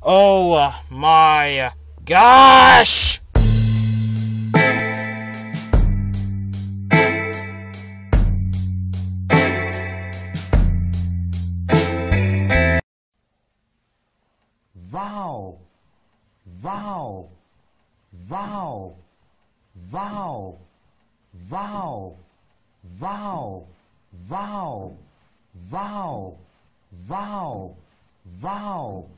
Oh uh, my uh, gosh! Wow. Wow. Wow. Wow. Wow. Wow. Wow. Wow. Wow. Wow.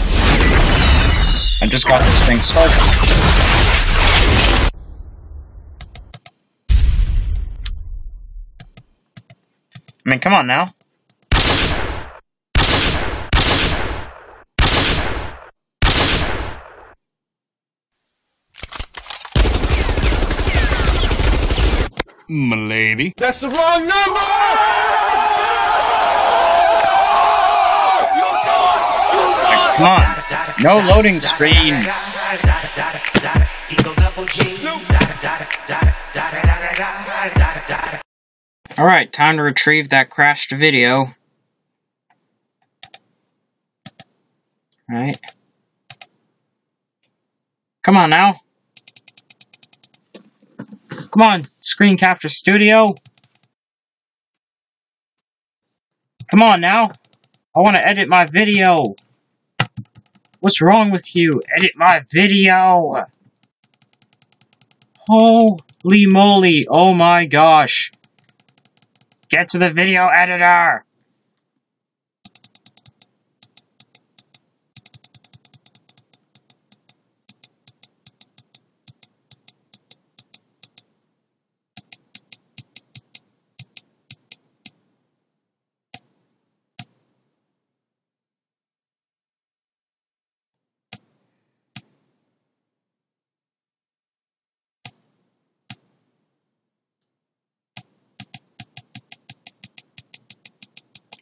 I just got this thing started. I mean, come on now. Milady. That's the wrong number! Come on. No loading screen. Alright, time to retrieve that crashed video. Right. Come on now. Come on, Screen Capture Studio. Come on now. I want to edit my video. What's wrong with you? Edit my video. Holy moly. Oh my gosh. Get to the video editor.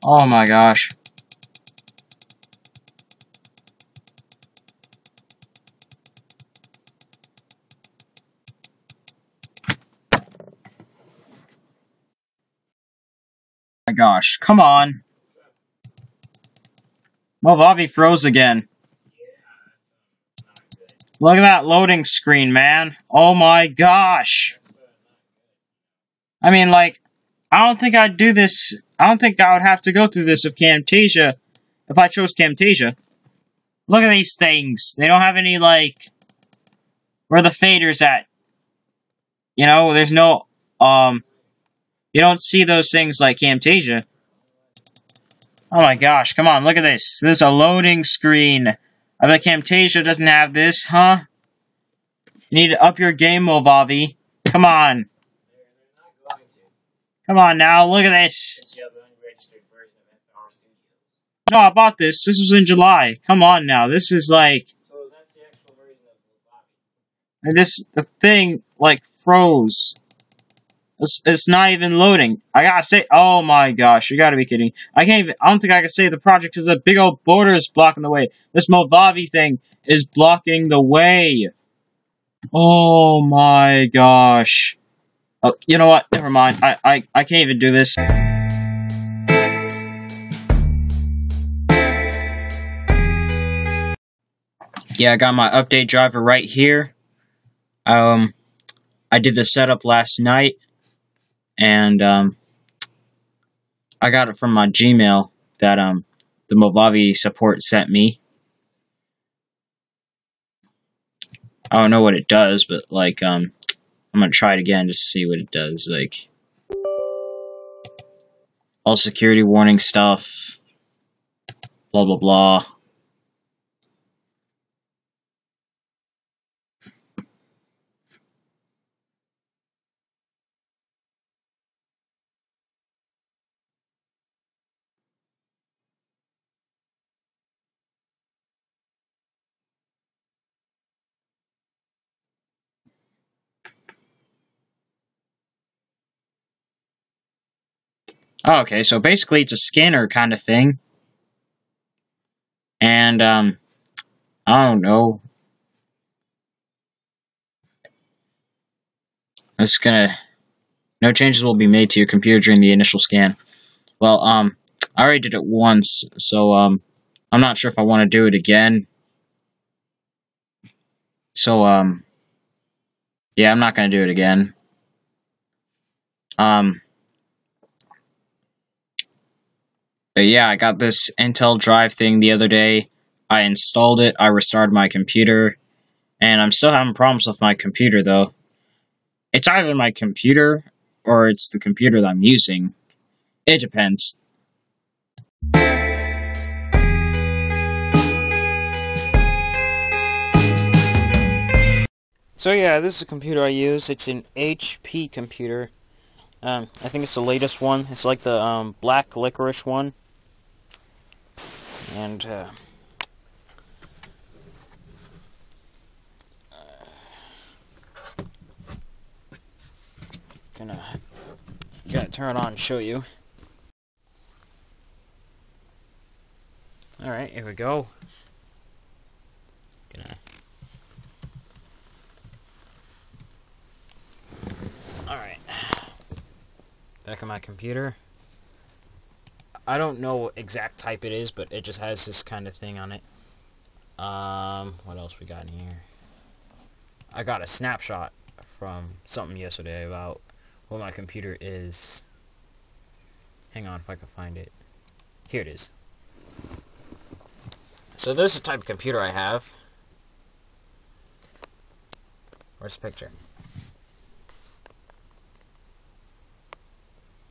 Oh my gosh. Oh my gosh, come on. Movavi froze again. Look at that loading screen, man. Oh my gosh. I mean, like, I don't think I'd do this. I don't think I would have to go through this if Camtasia, if I chose Camtasia. Look at these things. They don't have any, like, where the faders at. You know, there's no, um, you don't see those things like Camtasia. Oh my gosh, come on, look at this. This is a loading screen. I bet Camtasia doesn't have this, huh? You need to up your game, Movavi. Come on. Come on now, look at this. No, I bought this. This was in July. Come on now. This is like... And this, the thing, like, froze. It's, it's not even loading. I gotta say, oh my gosh, you gotta be kidding. I can't even, I don't think I can say the project because a big old border is blocking the way. This Movavi thing is blocking the way. Oh my gosh. Oh, you know what? Never mind. I, I, I can't even do this. Yeah, I got my update driver right here. Um, I did the setup last night, and um, I got it from my Gmail that um the Movavi support sent me. I don't know what it does, but like um, I'm gonna try it again to see what it does. Like all security warning stuff, blah blah blah. Oh, okay, so basically it's a scanner kind of thing. And, um, I don't know. It's gonna, no changes will be made to your computer during the initial scan. Well, um, I already did it once, so, um, I'm not sure if I want to do it again. So, um, yeah, I'm not gonna do it again. Um, but yeah, I got this Intel Drive thing the other day. I installed it, I restarted my computer, and I'm still having problems with my computer though. It's either my computer or it's the computer that I'm using. It depends. So yeah, this is a computer I use. It's an HP computer. Um, I think it's the latest one. It's like the um, black licorice one. And uh, gonna gotta turn it on and show you. All right, here we go. Gonna Alright. Back on my computer. I don't know what exact type it is, but it just has this kind of thing on it. Um, what else we got in here? I got a snapshot from something yesterday about what my computer is. Hang on if I can find it. Here it is. So this is the type of computer I have. Where's the picture?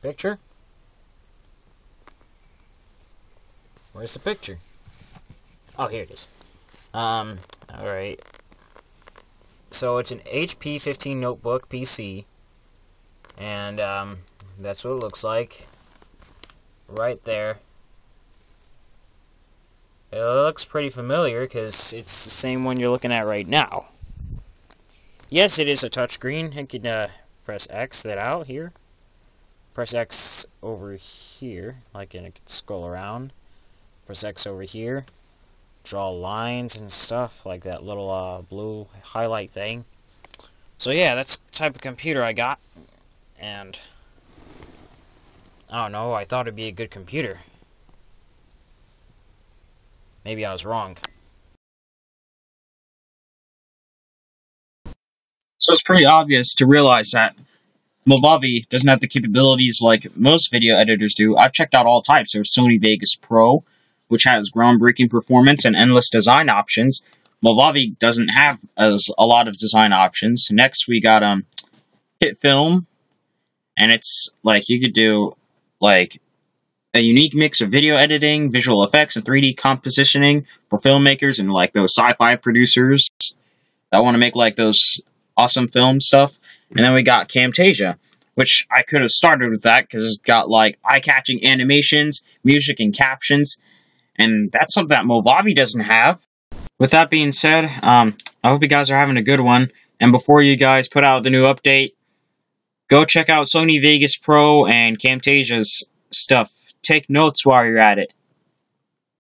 Picture? Where's the picture? Oh, here it is. Um, alright. So it's an HP 15 notebook PC. And, um, that's what it looks like. Right there. It looks pretty familiar because it's the same one you're looking at right now. Yes, it is a touchscreen. You can uh, press X that out here press X over here, like and it can scroll around. Press X over here, draw lines and stuff, like that little uh, blue highlight thing. So yeah, that's the type of computer I got, and I don't know, I thought it'd be a good computer. Maybe I was wrong. So it's pretty obvious to realize that Movavi doesn't have the capabilities like most video editors do. I've checked out all types. There's Sony Vegas Pro, which has groundbreaking performance and endless design options. Movavi doesn't have as a lot of design options. Next, we got um HitFilm, and it's like you could do like a unique mix of video editing, visual effects, and 3D compositioning for filmmakers and like those sci-fi producers that want to make like those awesome film stuff. And then we got Camtasia, which I could have started with that because it's got like eye-catching animations, music, and captions. And that's something that Movavi doesn't have. With that being said, um, I hope you guys are having a good one. And before you guys put out the new update, go check out Sony Vegas Pro and Camtasia's stuff. Take notes while you're at it.